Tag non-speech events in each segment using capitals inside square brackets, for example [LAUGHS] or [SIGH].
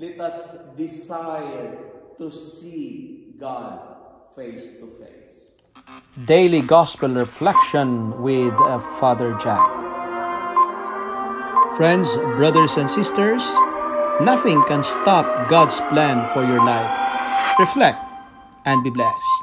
let us desire to see God face to face. Daily Gospel Reflection with uh, Father Jhack. Friends, brothers, and sisters, nothing can stop God's plan for your life. Reflect and be blessed.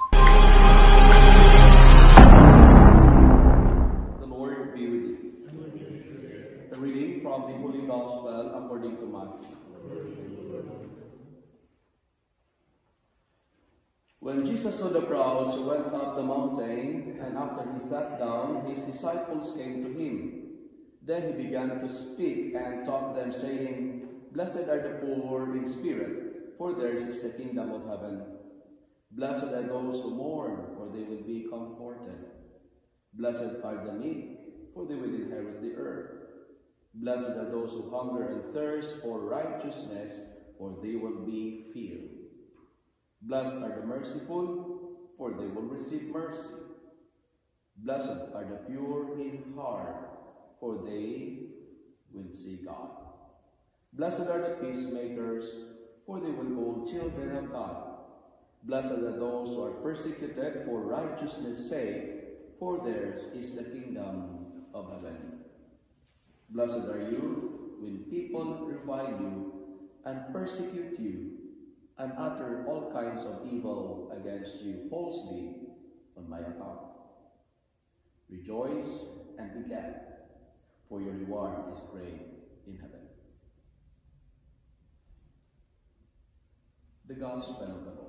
Jesus saw the crowds, he went up the mountain, and after he sat down, his disciples came to him. Then he began to speak and taught them, saying, Blessed are the poor in spirit, for theirs is the kingdom of heaven. Blessed are those who mourn, for they will be comforted. Blessed are the meek, for they will inherit the earth. Blessed are those who hunger and thirst for righteousness, for they will be filled. Blessed are the merciful, for they will receive mercy. Blessed are the pure in heart, for they will see God. Blessed are the peacemakers, for they will called children of God. Blessed are those who are persecuted for righteousness' sake, for theirs is the kingdom of heaven. Blessed are you when people revile you and persecute you and utter all kinds of evil against you falsely on my account. Rejoice and be glad, for your reward is great in heaven. The Gospel of the Lord.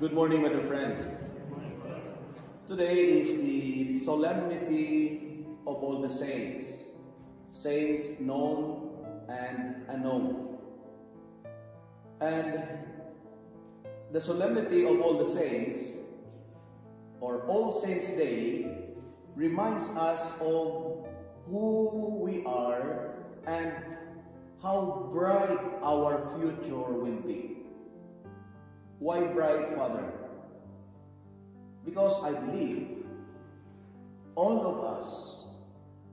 Good morning, my dear friends. Today is the solemnity of all the saints, saints known and unknown. And the solemnity of all the saints, or All Saints' Day, reminds us of who we are and how bright our future will be. Why bright, Father? Because I believe all of us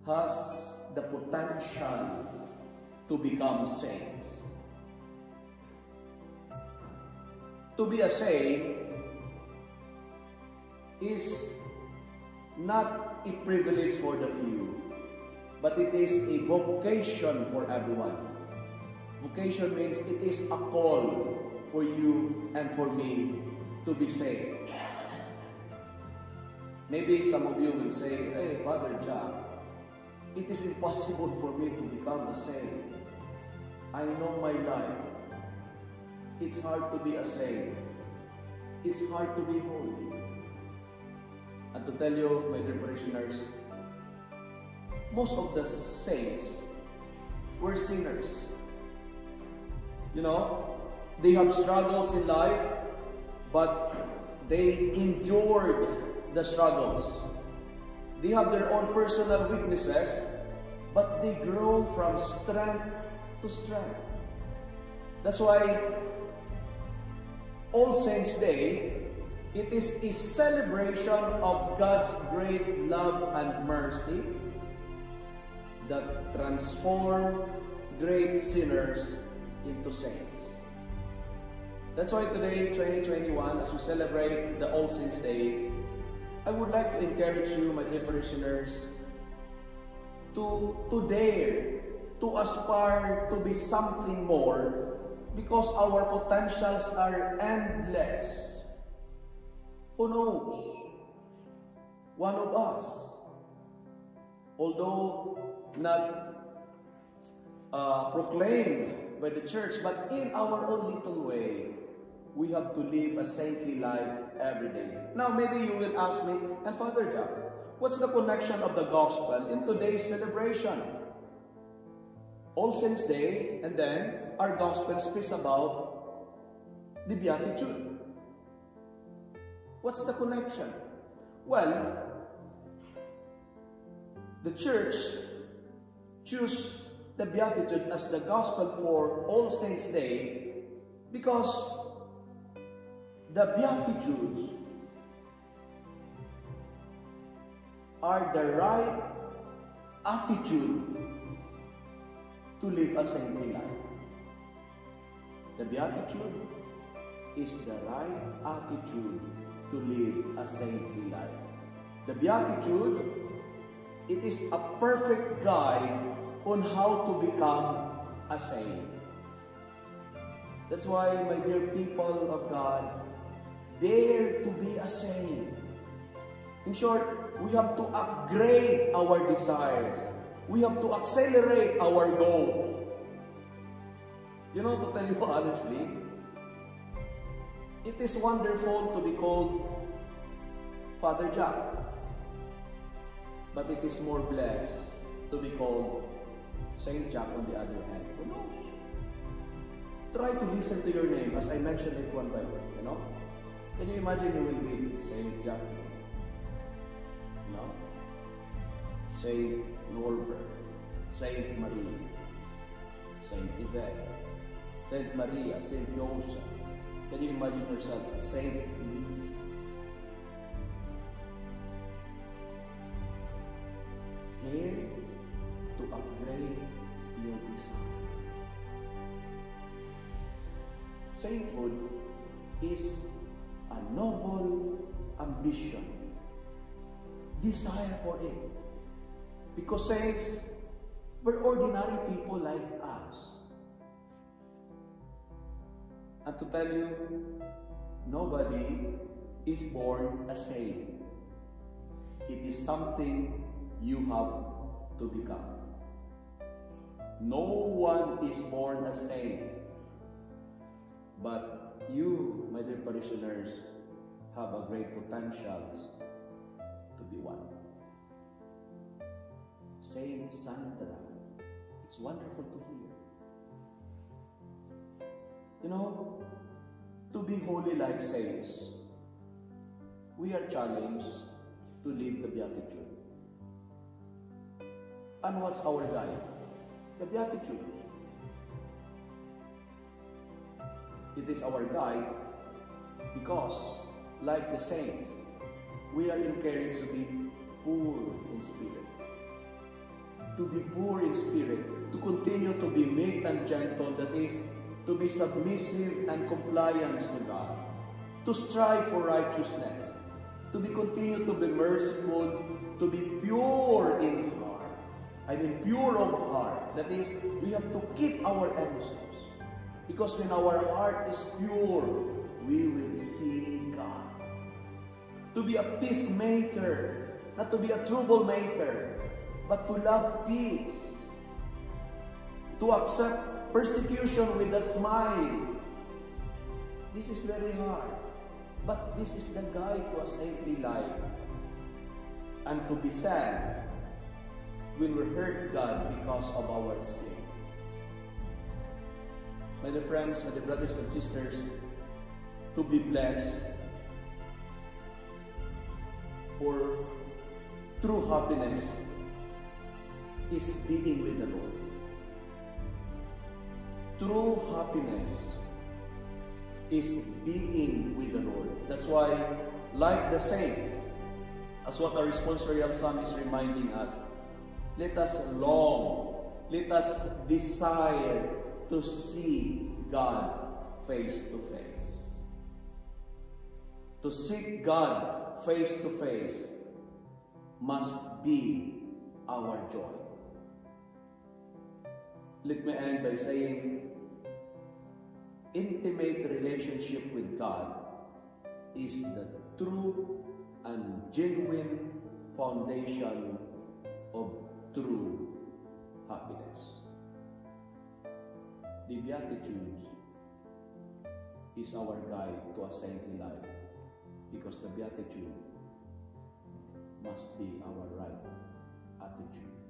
has the potential to become saints. To be a saint is not a privilege for the few, but it is a vocation for everyone. Vocation means it is a call for you and for me to be saved. Maybe some of you will say, Hey, Father John, it is impossible for me to become a saint. I know my life. It's hard to be a saint. It's hard to be holy. And to tell you, my dear parishioners, most of the saints were sinners. You know, they have struggles in life, but they endured the struggles. They have their own personal weaknesses, but they grow from strength to strength. That's why All Saints' Day, it is a celebration of God's great love and mercy that transform great sinners into saints. That's why today, 2021, as we celebrate the All Saints' Day, I would like to encourage you, my dear parishioners, to, to dare, to aspire to be something more because our potentials are endless. Who knows? One of us, although not uh, proclaimed by the church, but in our own little way, we have to live a saintly life every day. Now, maybe you will ask me, and Father Jhack, what's the connection of the gospel in today's celebration? All Saints Day, and then our gospel speaks about the Beatitude. What's the connection? Well, the church choose the Beatitude as the gospel for All Saints Day because the Beatitudes are the right attitude to live a saintly life. The Beatitude is the right attitude to live a saintly life. The Beatitude, it is a perfect guide on how to become a saint. That's why, my dear people of God, dare to be a saint. In short, we have to upgrade our desires. We have to accelerate our goals. You know, to tell you [LAUGHS] honestly, it is wonderful to be called Father Jhack. But it is more blessed to be called Saint Jhack on the other hand. Who knows? Try to listen to your name as I mentioned it one by one, you know? Can you imagine you will be Saint Jhack? No? Saint Norbert, Saint Marie, Saint Yvette, Saint Maria, Saint Joseph. Can you imagine yourself Saint Lisa? Dare to upgrade your desire. Sainthood is a noble ambition. Desire for it. Because saints were ordinary people like us. And to tell you, nobody is born a saint. It is something you have to become. No one is born a saint. But you, my dear parishioners, have a great potential to be one. Saint Sandra, it's wonderful to hear. You know, to be holy like saints, we are challenged to live the Beatitude. And what's our guide? The Beatitude. It is our guide because, like the saints, we are encouraged to be poor in spirit. To be poor in spirit, to continue to be meek and gentle, that is, to be submissive and compliant to God, to strive for righteousness, to be continue to be merciful, to be pure in heart. I mean, pure of heart. That is, we have to keep our innocence. Because when our heart is pure, we will see God. To be a peacemaker, not to be a troublemaker, but to love peace. To accept persecution with a smile. This is very hard. But this is the guide to a saintly life. And to be sad we hurt God because of our sins. My dear friends, my dear brothers and sisters, to be blessed for true happiness is being with the Lord. True happiness is being with the Lord. That's why, like the saints, as what our responsorial psalm is reminding us, let us long, let us desire to see God face to face. To seek God face to face must be our joy. Let me end by saying, intimate relationship with God is the true and genuine foundation of true happiness. The Beatitudes is our guide to a saintly life because the Beatitude must be our right attitude.